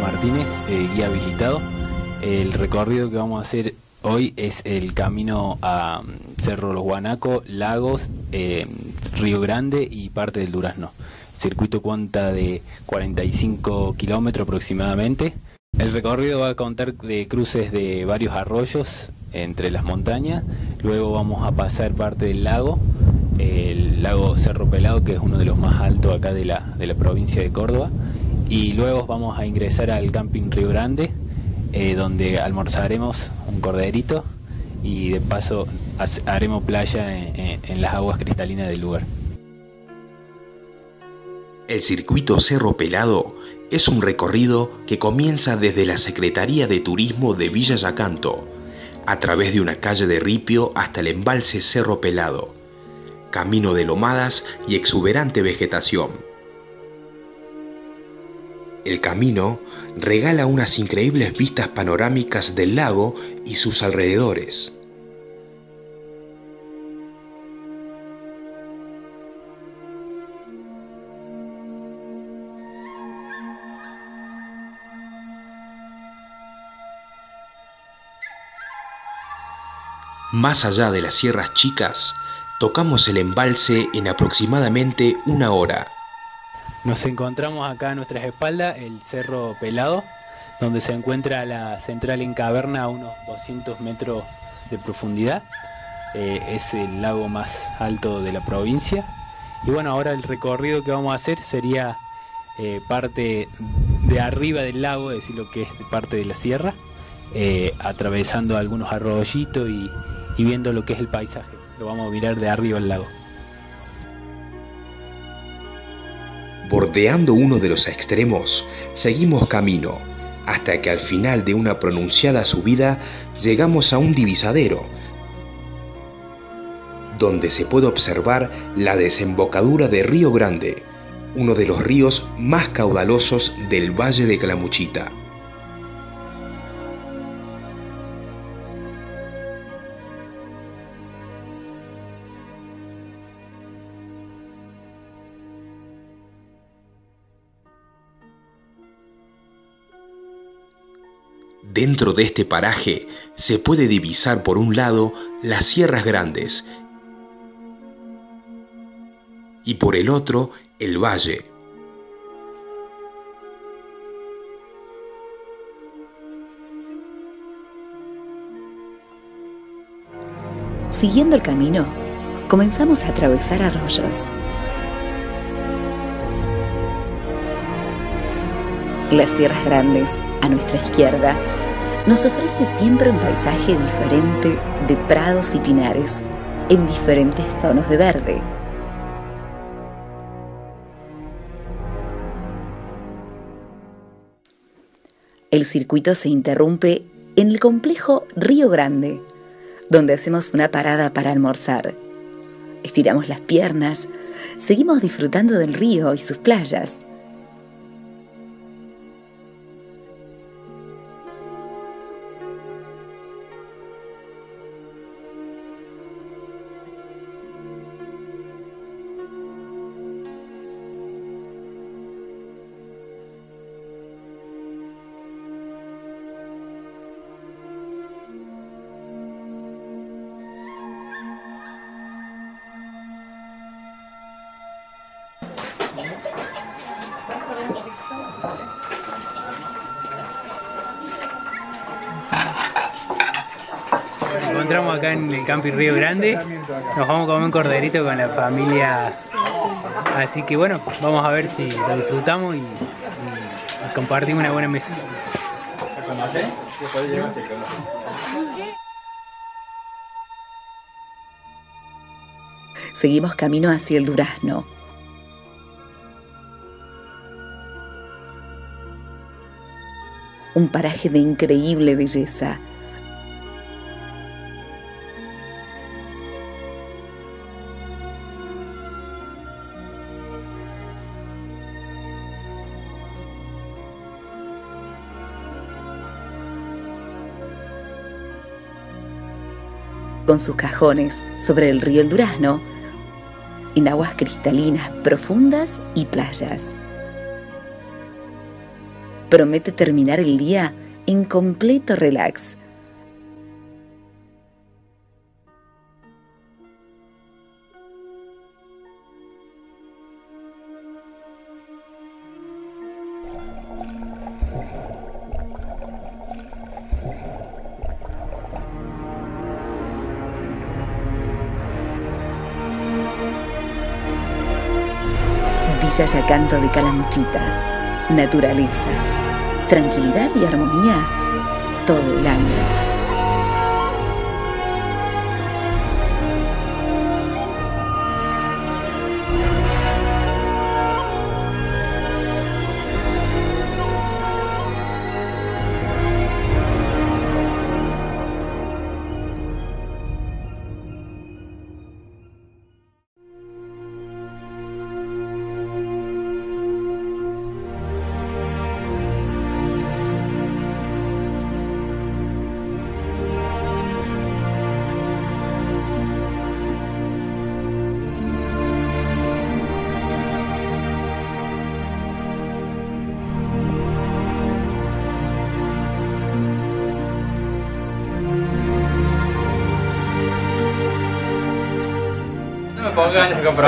Martínez, eh, guía habilitado. El recorrido que vamos a hacer hoy es el camino a mm, Cerro Los Guanaco, Lagos, eh, Río Grande y parte del Durazno. Circuito cuenta de 45 kilómetros aproximadamente. El recorrido va a contar de cruces de varios arroyos entre las montañas. Luego vamos a pasar parte del lago, el lago Cerro Pelado, que es uno de los más altos acá de la, de la provincia de Córdoba. Y luego vamos a ingresar al camping Río Grande, eh, donde almorzaremos un corderito y de paso haremos playa en las aguas cristalinas del lugar. El circuito Cerro Pelado es un recorrido que comienza desde la Secretaría de Turismo de Villa Yacanto, a través de una calle de ripio hasta el embalse Cerro Pelado, camino de lomadas y exuberante vegetación. El camino regala unas increíbles vistas panorámicas del lago y sus alrededores. Más allá de las sierras chicas, tocamos el embalse en aproximadamente una hora. Nos encontramos acá a nuestras espaldas el Cerro Pelado, donde se encuentra la central en caverna a unos 200 metros de profundidad. Eh, es el lago más alto de la provincia. Y bueno, ahora el recorrido que vamos a hacer sería eh, parte de arriba del lago, es decir, lo que es parte de la sierra, eh, atravesando algunos arroyitos y, y viendo lo que es el paisaje. Lo vamos a mirar de arriba al lago. Bordeando uno de los extremos, seguimos camino, hasta que al final de una pronunciada subida llegamos a un divisadero, donde se puede observar la desembocadura de Río Grande, uno de los ríos más caudalosos del Valle de Calamuchita. Dentro de este paraje se puede divisar por un lado las sierras grandes y por el otro el valle. Siguiendo el camino, comenzamos a atravesar arroyos. Las sierras grandes, a nuestra izquierda, nos ofrece siempre un paisaje diferente de prados y pinares en diferentes tonos de verde. El circuito se interrumpe en el complejo Río Grande, donde hacemos una parada para almorzar. Estiramos las piernas, seguimos disfrutando del río y sus playas encontramos acá en el camping Río Grande. Nos vamos a comer un corderito con la familia. Así que bueno, vamos a ver si lo disfrutamos y, compartimos una buena mesa. Seguimos camino hacia el Durazno. Un paraje de increíble belleza con sus cajones sobre el río El Durazno, en aguas cristalinas profundas y playas. promete terminar el día en completo relax. Villa Yacanto de Calamuchita. Naturaleza, tranquilidad y armonía todo el año.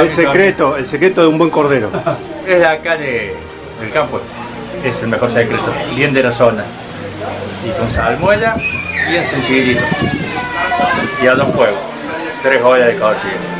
El secreto, el secreto de un buen cordero. es de acá de, del campo. Es el mejor secreto. Bien de la zona. Y con salmuela, bien sencillito. Y a dos fuegos. Tres ollas de costilla.